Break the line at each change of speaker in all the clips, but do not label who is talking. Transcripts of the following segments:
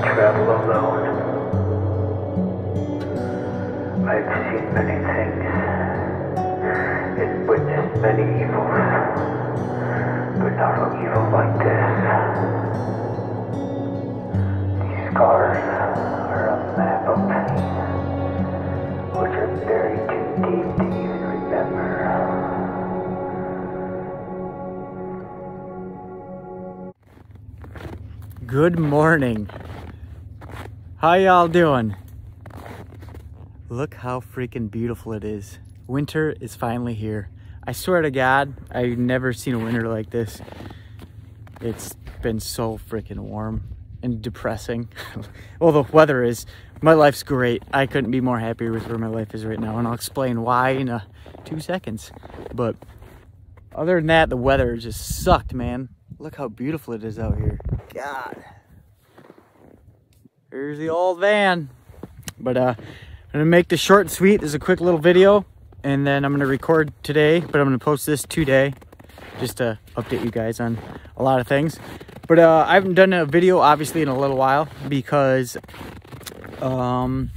travel alone. I've seen many things and witnessed many evils, but not an evil like this. These scars are a map of pain, which are buried too deep to even remember.
Good morning. How y'all doing? Look how freaking beautiful it is. Winter is finally here. I swear to God, I've never seen a winter like this. It's been so freaking warm and depressing. well, the weather is. My life's great. I couldn't be more happy with where my life is right now, and I'll explain why in uh, two seconds. But other than that, the weather just sucked, man. Look how beautiful it is out here. God. Here's the old van. But uh, I'm gonna make this short and sweet. This is a quick little video, and then I'm gonna record today, but I'm gonna post this today, just to update you guys on a lot of things. But uh, I haven't done a video obviously in a little while because um,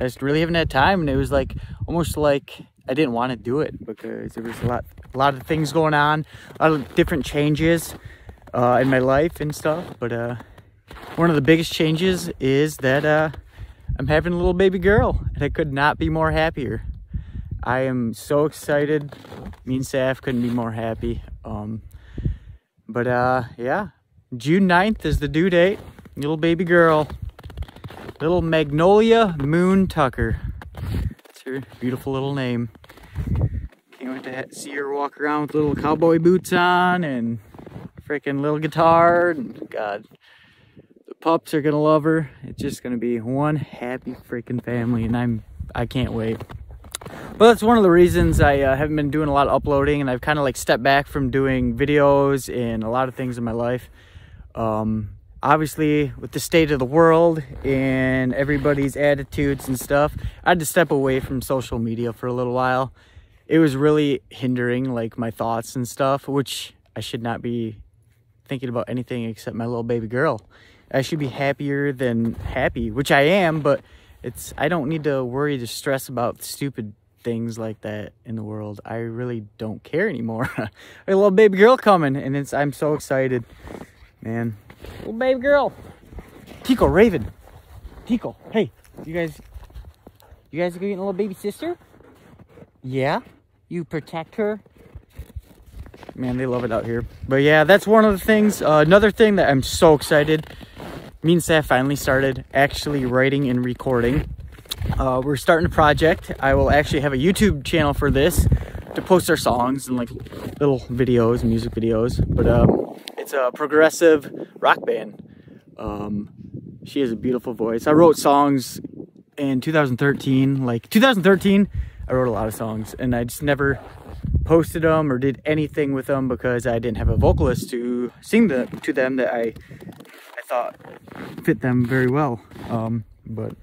I just really haven't had time, and it was like almost like I didn't want to do it because there was a lot, a lot of things going on, a lot of different changes uh, in my life and stuff. But uh, one of the biggest changes is that uh, I'm having a little baby girl, and I could not be more happier. I am so excited. Me and Saf couldn't be more happy. Um, but uh, yeah, June 9th is the due date. Little baby girl, little Magnolia Moon Tucker. That's her beautiful little name. Can't wait to see her walk around with little cowboy boots on and freaking little guitar. And God, pups are gonna love her. It's just gonna be one happy freaking family, and I'm I can't wait. Well, that's one of the reasons I uh, haven't been doing a lot of uploading, and I've kind of like stepped back from doing videos and a lot of things in my life. Um, obviously, with the state of the world and everybody's attitudes and stuff, I had to step away from social media for a little while. It was really hindering like my thoughts and stuff, which I should not be thinking about anything except my little baby girl. I should be happier than happy, which I am, but it's I don't need to worry to stress about stupid things like that in the world. I really don't care anymore. I a little baby girl coming and it's I'm so excited. Man. Little baby girl. Tico Raven. Tico, hey, you guys you guys are getting a little baby sister? Yeah? You protect her? Man, they love it out here. But yeah, that's one of the things. Uh, another thing that I'm so excited. Me and Saf finally started actually writing and recording. Uh, we're starting a project. I will actually have a YouTube channel for this to post our songs and like little videos, music videos. But um, it's a progressive rock band. Um, she has a beautiful voice. I wrote songs in 2013. Like 2013, I wrote a lot of songs, and I just never posted them or did anything with them because I didn't have a vocalist to sing the, to them that I thought fit them very well. Um, but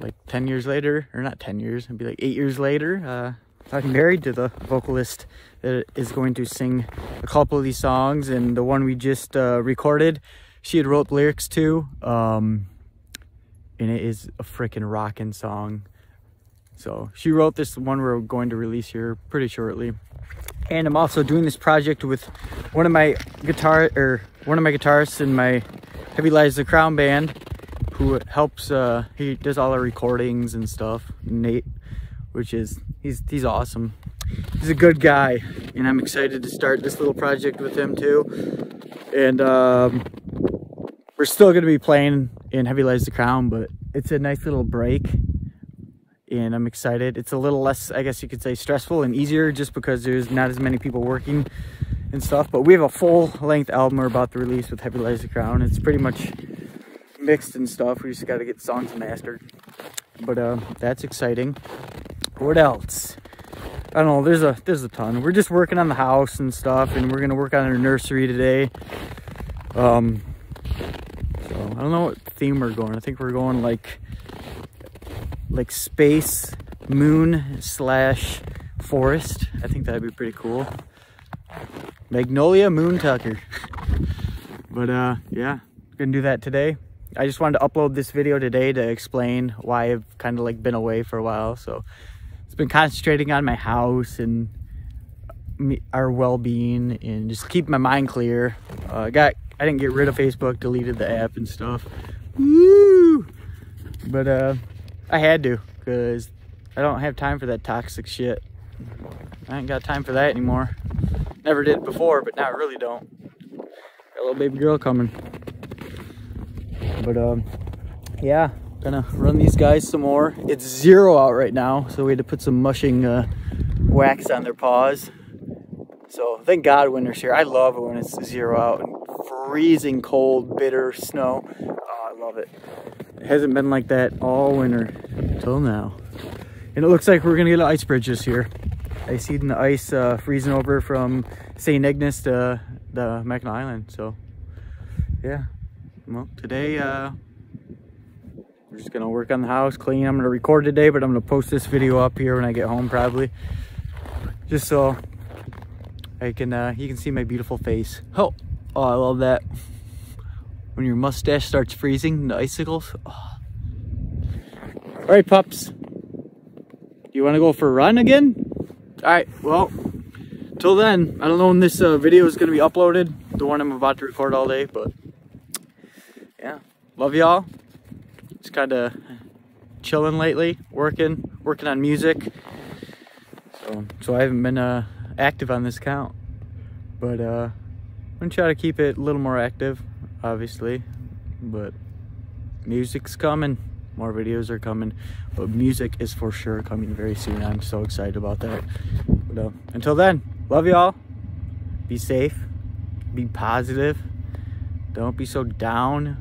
like 10 years later, or not 10 years, it'd be like eight years later, uh, I'm married to the vocalist that is going to sing a couple of these songs. And the one we just uh, recorded, she had wrote lyrics to. Um, and it is a freaking rocking song. So she wrote this one we're going to release here pretty shortly. And I'm also doing this project with one of my guitar or one of my guitarists in my Heavy Lies the Crown band who helps uh he does all our recordings and stuff. Nate, which is he's he's awesome. He's a good guy and I'm excited to start this little project with him too. And um we're still to be playing in Heavy Lies the Crown, but it's a nice little break and I'm excited. It's a little less, I guess you could say, stressful and easier just because there's not as many people working and stuff. But we have a full length album we're about to release with Heavy the Crown. It's pretty much mixed and stuff. We just got to get songs mastered. But uh, that's exciting. What else? I don't know. There's a there's a ton. We're just working on the house and stuff, and we're gonna work on our nursery today. Um, so I don't know what theme we're going. I think we're going like like space moon slash forest. I think that'd be pretty cool. Magnolia Moon Tucker. but uh yeah, gonna do that today. I just wanted to upload this video today to explain why I've kind of like been away for a while. So it's been concentrating on my house and me, our well-being and just keep my mind clear. Uh, I got I didn't get rid of Facebook, deleted the app and stuff. Woo! But uh, I had to because I don't have time for that toxic shit. I ain't got time for that anymore. Never did before, but now I really don't. Got a little baby girl coming. But um, yeah, gonna run these guys some more. It's zero out right now, so we had to put some mushing uh, wax on their paws. So thank God winter's here. I love it when it's zero out and freezing cold, bitter snow. Oh, I love it. It hasn't been like that all winter till now. And it looks like we're gonna get an ice bridge this year. I see the ice uh, freezing over from St. Ignace to the Mackinac Island. So yeah, well today uh, we're just gonna work on the house, clean. I'm gonna record today, but I'm gonna post this video up here when I get home probably. Just so I can, uh, you can see my beautiful face. Oh, oh, I love that. When your mustache starts freezing, the icicles. Oh. All right, pups. Do you want to go for a run again? All right, well, till then, I don't know when this uh, video is going to be uploaded, the one I'm about to record all day, but yeah, love y'all. Just kind of chilling lately, working, working on music. So, so I haven't been uh, active on this account, but uh, I'm gonna try to keep it a little more active, obviously. But music's coming, more videos are coming, but music is for sure coming very soon. I'm so excited about that. But uh, until then, love y'all. Be safe. Be positive. Don't be so down.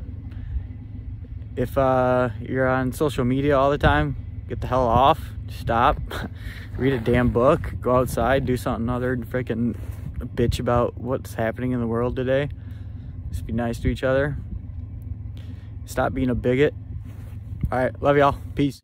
If uh, you're on social media all the time, get the hell off. Stop. Read a damn book. Go outside. Do something other than freaking bitch about what's happening in the world today. Just be nice to each other. Stop being a bigot. All right. Love y'all. Peace.